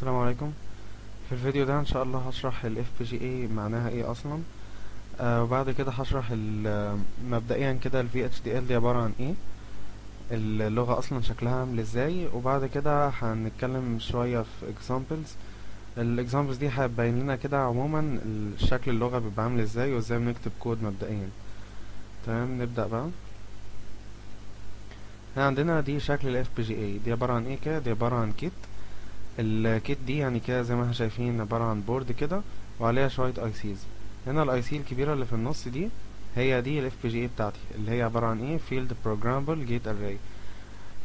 السلام عليكم. في الفيديو ده إن شاء الله هشرح ال FPGA معناها إيه أصلا. آه وبعد كده هشرح مبدئيا كده ال VHDL دي عبارة عن إيه اللغة أصلا شكلها عامل إزاي. وبعد كده هنتكلم شوية في examples. ال examples دي هتبين لنا كده عموما شكل اللغة بيبقى عامل إزاي وإزاي بنكتب كود مبدئيا. تمام نبدأ بقى. هنا عندنا دي شكل ال FPGA دي عبارة عن إيه كده؟ دي عبارة عن kit ال kit دي يعني كده زي ما إحنا شايفين عبارة عن board كده وعليها شوية ICs هنا ال IC الكبيرة اللي في النص دي هي دي ال FPGA بتاعتي اللي هي عبارة عن إيه؟ Programmable Gate Array.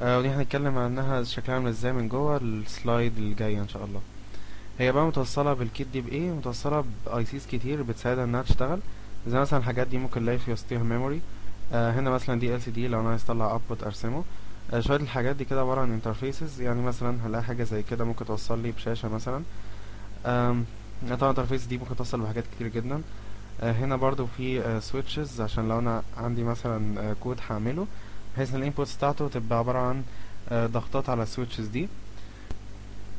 آه ودي هنتكلم عنها شكلها عامل إزاي من جوه؟ ال slide اللي جاية إن شاء الله. هي بقى متوصلة بال kit دي بإيه؟ متوصلة ب ICs كتير بتساعدها إنها تشتغل. زي مثلا الحاجات دي ممكن نلاقي في memory آه هنا مثلا دي LCD لو أنا عايز أطلع output أرسمه. شوية الحاجات دي كده عبارة عن interfaces يعني مثلا هلاقي حاجة زي كده ممكن توصل لي بشاشة مثلا. طبعا ال interface دي ممكن توصل بحاجات كتير جدا. آه هنا برضو في switches عشان لو أنا عندي مثلا آه كود هعمله بحيث إن ال inputs بتاعته تبقى عبارة عن آه ضغطات على ال switches دي.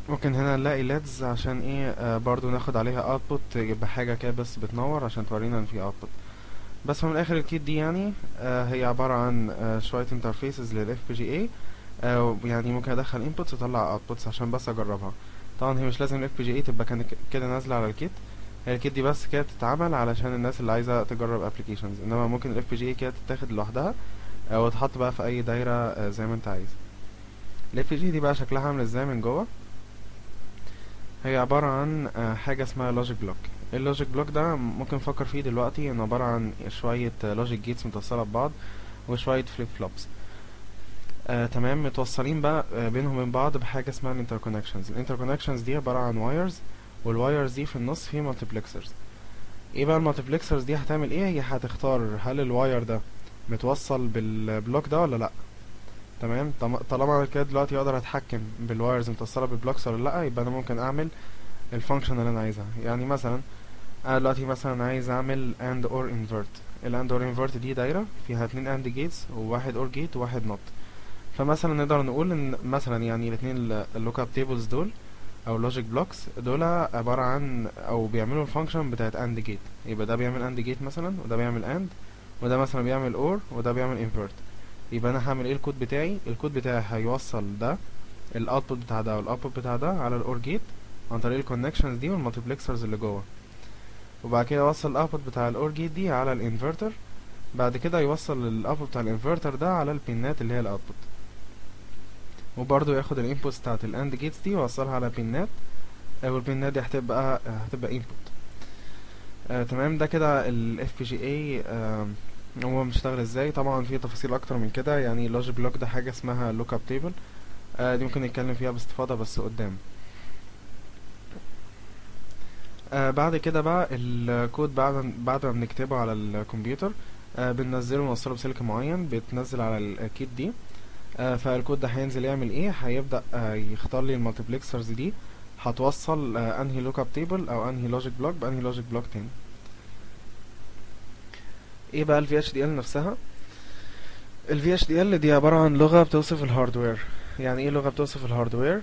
ممكن هنا نلاقي LEDs عشان إيه آه برضو ناخد عليها output يبقى حاجة كده بس بتنور عشان تورينا إن في output بس من الآخر ال kit دي يعني آه هي عبارة عن آه شوية interfaces لل FPGA آه يعني ممكن أدخل inputs وأطلع outputs عشان بس أجربها. طبعا هي مش لازم ال FPGA تبقى كان كده نازلة على ال kit. هي ال kit دي بس كده تتعمل علشان الناس اللي عايزة تجرب applications. إنما ممكن ال FPGA كده تتاخد لوحدها آه وتحط بقى في أي دايرة زي ما أنت عايز. ال FPGA دي بقى شكلها عامل إزاي من جوه؟ هي عبارة عن حاجة اسمها logic block ال logic block ده ممكن نفكر فيه دلوقتي إنه عبارة عن شوية logic gates متوصلة ببعض وشوية flip flops آه تمام. متوصلين بقى آه بينهم وبين بعض بحاجة اسمها ال interconnections ال interconnections دي عبارة عن wires وال wires دي في النص فيه multiplexers إيه بقى ال multiplexers دي؟ هتعمل إيه؟ هي هتختار هل ال wire ده متوصل بال block ده ولا لأ. تمام. طالما أنا كده دلوقتي أقدر أتحكم بال wires متوصلة بال blocks ولا لأ يبقى أنا ممكن أعمل ال function اللي أنا عايزها. يعني مثلا أنا دلوقتي مثلا عايز أعمل and or invert. ال and or invert دي دايرة فيها اتنين and gates وواحد or gate وواحد not. فمثلا نقدر نقول إن مثلا يعني الاتنين ال lookup tables دول أو logic blocks دول عبارة عن أو بيعملوا ال function بتاعت and gate. يبقى ده بيعمل and gate مثلا وده بيعمل and وده مثلا بيعمل or وده بيعمل invert. يبقى أنا هعمل إيه الكود بتاعي؟ الكود بتاعي هيوصل ده ال output بتاع ده وال output بتاع ده على ال OR gate عن طريق ال connections دي وال multiplexers اللي جوه. وبعد كده يوصل ال output بتاع ال OR gate دي على الإنفرتر. بعد كده يوصل ال output بتاع الإنفرتر ده على ال pinات اللي هي ال output وبرضه ياخد ال inputs بتاعت ال AND gates دي ويوصلها على pinات وال pinات دي هتبقى هتبقى input آه تمام. ده كده ال FPGA آه هو بيشتغل إزاي؟ طبعا في تفاصيل أكتر من كده. يعني logic block ده حاجة اسمها lookup table دي ممكن نتكلم فيها باستفاضة بس قدام. آه بعد كده بقى الكود بعد بعد ما بنكتبه على الكمبيوتر آه بننزله ونوصله بسلك معين بيتنزل على ال kit دي. آه فالكود ده هينزل يعمل إيه؟ هيبدأ آه يختار لي ال multiplexers دي. هتوصل آه انهي lookup table أو انهي logic block بأنهي logic block تاني. إيه بقى ال VHDL نفسها؟ ال VHDL دي عبارة عن لغة بتوصف ال hardware يعني إيه لغة بتوصف ال hardware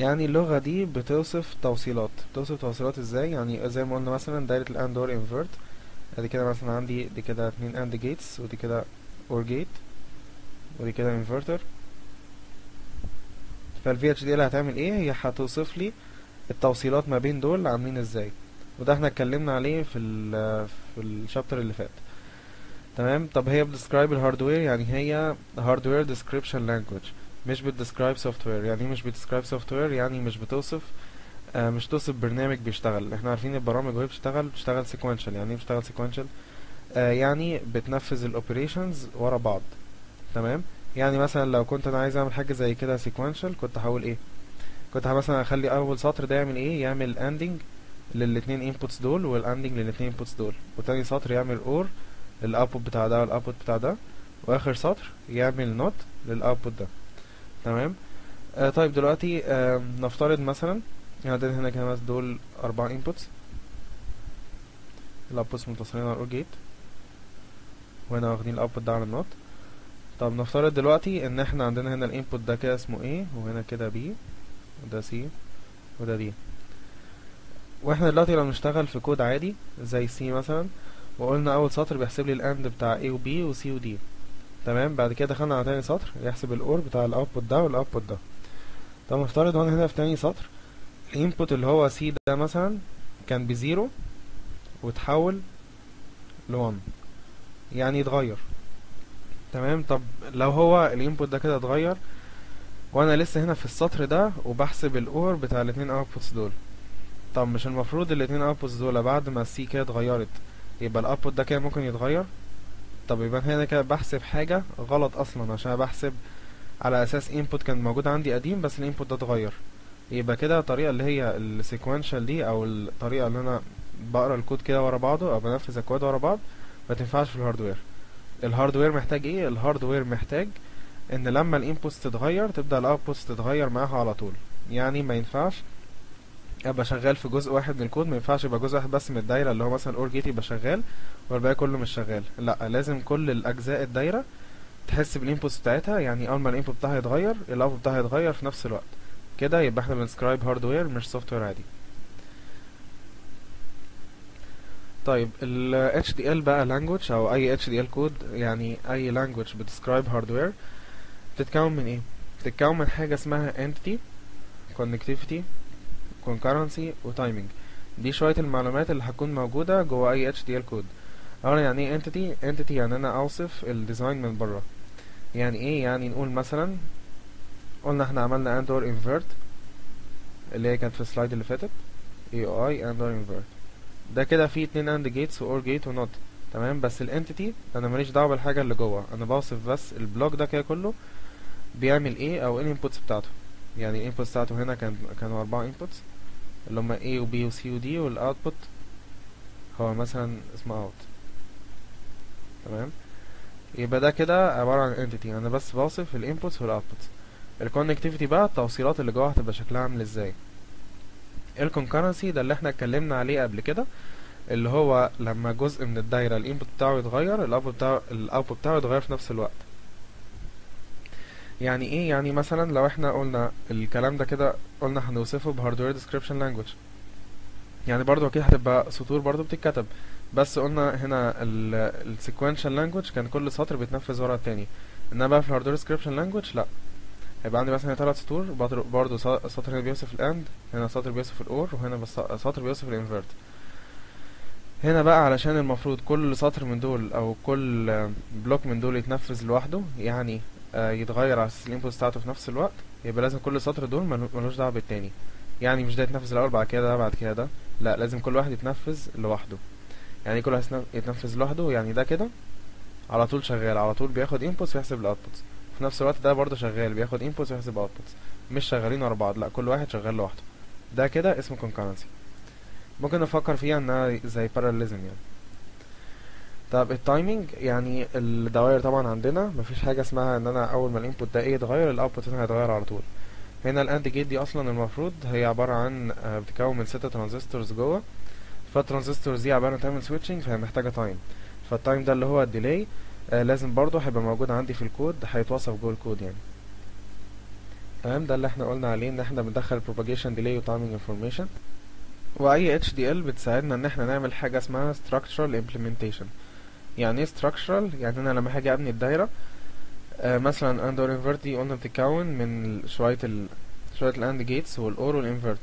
يعني اللغة دي بتوصف توصيلات. بتوصف توصيلات إزاي؟ يعني زي ما قلنا مثلا دايرة ال and or invert ادي كده مثلا عندي دي كده اتنين AND gates ودي كده OR gate ودي كده انفرتر فال VHDL هتعمل إيه؟ هي هتوصف لي التوصيلات ما بين دول عاملين إزاي. وده إحنا اتكلمنا عليه في ال في ال chapter اللي فات. تمام؟ طب هي بت describe ال hardware يعني هي hardware description language مش بت describe software يعني إيه مش بت describe software يعني مش بتوصف آه مش توصف برنامج بيشتغل. إحنا عارفين البرامج وهي بتشتغل بتشتغل sequential يعني إيه بتشتغل sequential آه يعني بتنفذ ال operations ورا بعض. تمام؟ يعني مثلا لو كنت أنا عايز أعمل حاجة زي كده sequential كنت هقول إيه؟ كنت مثلا اخلي أول سطر ده يعمل إيه؟ يعمل anding للاتنين inputs دول وال anding للاتنين inputs دول. وتاني سطر يعمل or لل output بتاع ده وال output بتاع ده. وآخر سطر يعمل not لل output ده. تمام؟ آه طيب دلوقتي آه نفترض مثلا عندنا هنا كده دول أربع inputs ال outputs متصلين على ال OR gate وهنا واخدين ال output ده على ال not. طب نفترض دلوقتي إن إحنا عندنا هنا ال input ده كده اسمه A وهنا كده B وده C وده D وإحنا دلوقتي لو نشتغل في كود عادي زي C مثلا وقلنا أول سطر بيحسب لي ال and بتاع A و B و C و D. تمام؟ بعد كده دخلنا على تاني سطر يحسب ال or بتاع ال output ده وال output ده. طب نفترض وأنا هنا في تاني سطر ال input اللي هو C ده مثلا كان ب zero وتحول ل one يعني اتغير. تمام؟ طب لو هو ال input ده كده اتغير وأنا لسه هنا في السطر ده وبحسب ال or بتاع الاتنين outputs دول. طب مش المفروض الاتنين outputs دول بعد ما ال C كده اتغيرت يبقى ال output ده كده ممكن يتغير؟ طب يبقى هنا كده بحسب حاجة غلط أصلا عشان أنا بحسب على أساس input كان موجود عندي قديم بس ال input ده اتغير. يبقى كده الطريقة اللي هي ال sequential دي أو الطريقة اللي أنا بقرأ الكود كده ورا بعضه أو بنفذ الكود ورا بعض ما تنفعش في ال hardware ال hardware محتاج إيه؟ ال hardware محتاج إن لما ال inputs تتغير تبدأ ال outputs تتغير معاها على طول. يعني ما ينفعش ابقى شغال في جزء واحد من الكود ما ينفعش يبقى جزء واحد بس من الدايرة اللي هو مثلا OR gate يبقى شغال والباقي كله مش شغال. لا لازم كل الأجزاء الدايرة تحس بال inputs بتاعتها يعني أول ما ال input بتاعها يتغير ال output بتاعها يتغير في نفس الوقت. كده يبقى إحنا بن describe hardware مش software عادي. طيب ال HDL بقى language أو أي HDL كود يعني أي language بت describe hardware بتتكون من إيه؟ بتتكون من حاجة اسمها entity connectivity concurrency و timing. دي شوية المعلومات اللي هتكون موجودة جوه أي HDL كود اولا يعني إيه entity entity يعني أنا أوصف ال design من بره. يعني إيه؟ يعني نقول مثلا قلنا إحنا عملنا and or invert اللي هي كانت في السلايد اللي فاتت. AOI and or invert. ده كده فيه اتنين AND gates و OR gate و NOT. تمام؟ بس ال entity أنا ماليش دعوة بالحاجة اللي جوه. أنا بوصف بس ال block ده كده كله بيعمل إيه؟ أو إيه ال inputs بتاعته. يعني ال inputs بتاعته هنا كان كانوا أربعة inputs اللي هما A و B و C و D وال output هو مثلا اسمه out. تمام؟ يبقى ده كده عبارة عن entity أنا بس بوصف ال inputs وال outputs ال connectivity بقى التوصيلات اللي جوه هتبقى شكلها عامل إزاي؟ ال concurrency ده اللي إحنا اتكلمنا عليه قبل كده اللي هو لما جزء من الدايرة ال input بتاعه يتغير بتاعه ال output بتاعه يتغير في نفس الوقت. يعني إيه؟ يعني مثلا لو إحنا قلنا الكلام ده كده قلنا هنوصفه ب hardware description language يعني برضو أكيد هتبقى سطور برضو بتتكتب. بس قلنا هنا ال sequential language كان كل سطر بيتنفذ ورا التاني. إنما بقى في ال hardware description language لا. هيبقى عندي مثلا ثلاث سطور. برضو سطر هنا بيوصف ال AND هنا سطر بيوصف ال OR وهنا بس سطر بيوصف ال invert هنا بقى علشان المفروض كل سطر من دول أو كل block من دول يتنفذ لوحده يعني يتغير على أساس ال input بتاعته في نفس الوقت يبقى لازم كل سطر دول ملوش دعوة بالتاني. يعني مش ده يتنفذ الأول بعد كده ده بعد كده ده. لا لازم كل واحد يتنفذ لوحده. يعني كل واحد يتنفذ لوحده يعني ده كده. على طول شغال على طول بياخد inputs ويحسب ال outputs في نفس الوقت ده برضه شغال بياخد inputs ويحسب outputs مش شغالين ورا بعض لا كل واحد شغال لوحده. ده كده اسمه concurrency. ممكن نفكر فيها إنها زي parallelism يعني. طب ال timing يعني الدوائر طبعا عندنا مفيش حاجة اسمها إن أنا أول ما ال input ده إيه يتغير ال output هنا هيتغير على طول. هنا ال AND gate دي أصلا المفروض هي عبارة عن بتتكون من ستة transistors جوه. فال transistors دي عبارة تعمل switching فهي محتاجة time فال time ده اللي هو ال delay آه لازم برضه هيبقى موجود عندي في الكود هيتوصف جوه الكود يعني. تمام؟ ده اللي إحنا قلنا عليه إن إحنا بندخل propagation delay و timing information. وأي HDL بتساعدنا إن إحنا نعمل حاجة اسمها structural implementation. يعني إيه structural يعني أنا لما هاجي أبني الدايرة آه مثلا and or invert دي قلنا بتتكون من شوية ال شوية ال AND gates وال OR وال invert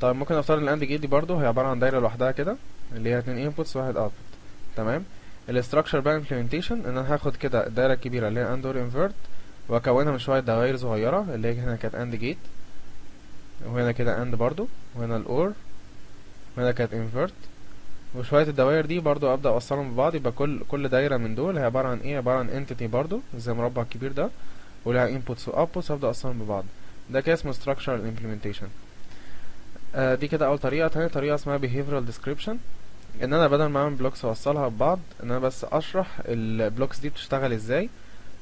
طيب ممكن افترض ال AND gate دي برضه هي عبارة عن دايرة لوحدها كده اللي هي اتنين inputs وواحد output. تمام؟ ال structure بقى implementation إن أنا هاخد كده الدايرة الكبيرة اللي هي and or invert وأكونها من شوية دوائر صغيرة اللي هي هنا كانت AND gate وهنا كده AND برضو وهنا ال OR وهنا كانت invert وشوية الدوائر دي برضو أبدأ أوصلهم ببعض. يبقى كل كل دايرة من دول هي عبارة عن إيه؟ عبارة عن entity برضو زي المربع الكبير ده ولها inputs و outputs أبدأ أوصلهم ببعض. ده كده اسمه structural implementation. آه دي كده أول طريقة. تاني طريقة اسمها behavioral description. إن أنا بدل ما أعمل blocks أوصلها ببعض إن أنا بس أشرح ال blocks دي بتشتغل إزاي.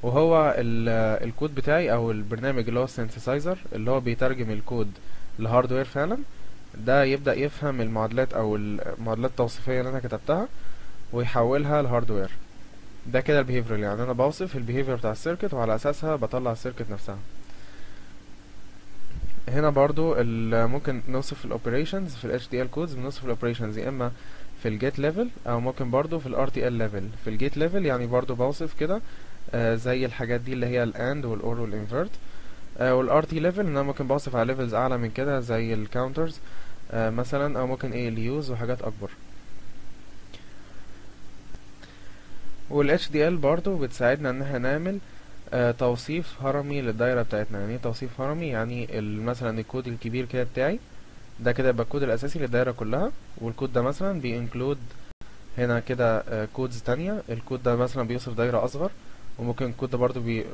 وهو الكود بتاعي أو البرنامج اللي هو ال synthesizer اللي هو بيترجم الكود ل hardware فعلا. ده يبدأ يفهم المعادلات أو المعادلات التوصيفية اللي أنا كتبتها ويحولها ل hardware ده كده ال behavior يعني أنا بوصف ال behavior بتاع ال circuit وعلى أساسها بطلع ال circuit نفسها. هنا برضو ممكن نوصف ال operations في ال HDL codes بنوصف ال operations يا إما في ال gate level أو ممكن برضو في ال RTL level في ال gate level يعني برضو بوصف كده آه زي الحاجات دي اللي هي ال AND وال OR وال invert آه وال RT level إن أنا ممكن بوصف على levels أعلى من كده زي ال counters آه مثلا أو ممكن إيه ال ALUs وحاجات أكبر. وال HDL برضو بتساعدنا إن إحنا نعمل آه توصيف هرمي للدايرة بتاعتنا. يعني إيه توصيف هرمي؟ يعني مثلا الكود الكبير كده بتاعي ده كده يبقى الكود الأساسي للدايرة كلها. والكود ده مثلا بي include هنا كده آه codes تانية. الكود ده مثلا بيوصف دايرة أصغر وممكن الكود ده برضو بي آه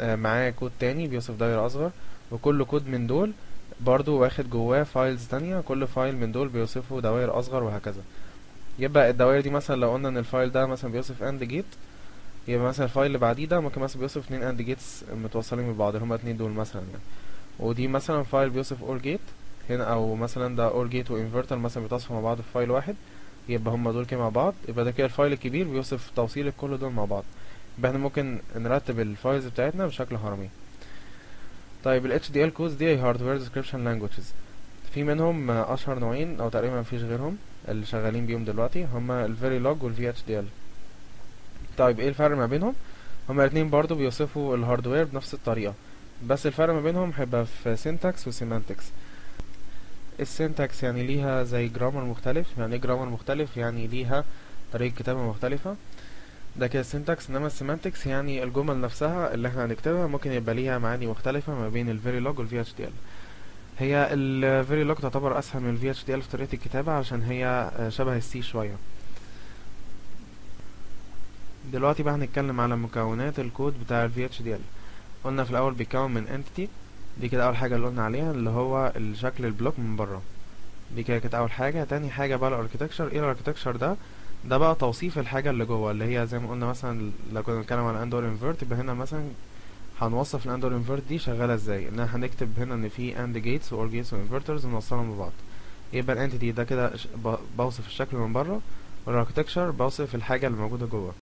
معاه كود تاني بيوصف دايرة أصغر وكل كود من دول برضو واخد جواه files تانية كل file من دول بيوصفه دوائر أصغر وهكذا. يبقى الدوائر دي مثلا لو قلنا إن ال file ده مثلا بيوصف AND gate يبقى مثلا ال file اللي بعديه ده ممكن مثلا بيوصف اتنين AND gates متوصلين ببعض اللي هما اتنين دول مثلا يعني. ودي مثلا file بيوصف OR gate هنا أو مثلا ده OR gate و inverter مثلا بيتوصفوا مع بعض في file واحد يبقى هما دول كده مع بعض. يبقى ده كده ال file الكبير بيوصف توصيل الكل دول مع بعض. يبقى إحنا ممكن نرتب ال files بتاعتنا بشكل هرمي. طيب ال HDL codes دي hardware description languages. في منهم أشهر نوعين أو تقريبا مفيش غيرهم اللي شغالين بيهم دلوقتي. هما ال Verilog وال VHDL طيب إيه الفرق ما بينهم؟ هما الاتنين برضو بيوصفوا ال hardware بنفس الطريقة. بس الفرق ما بينهم هيبقى في syntax و semantics. ال syntax يعني ليها زي grammar مختلف. يعني إيه grammar مختلف؟ يعني ليها طريقة كتابة مختلفة. ده كده ال syntax إنما ال semantics يعني الجمل نفسها اللي إحنا هنكتبها ممكن يبقى ليها معاني مختلفة ما بين ال Verilog وال VHDL هي ال Verilog تعتبر أسهل من ال VHDL في طريقة الكتابة عشان هي آه، شبه ال C شوية. دلوقتي بقى هنتكلم على مكونات الكود بتاع ال VHDL قلنا في الأول بيتكون من entity دي كده أول حاجة اللي قلنا عليها اللي هو الشكل ال block من بره. دي كده كانت أول حاجة. تاني حاجة بقى ال architecture إيه ال architecture ده؟ ده بقى توصيف الحاجة اللي جوه اللي هي زي ما قلنا مثلا لو كنا بنتكلم على AND OR invert يبقى هنا مثلا هنوصف ال AND OR invert دي شغالة إزاي؟ إن هنكتب هنا إن في AND gates و OR gates و inverters ونوصلهم ببعض. يبقى ال entity ده كده بوصف الشكل من بره وال architecture بوصف الحاجة اللي موجودة جوه.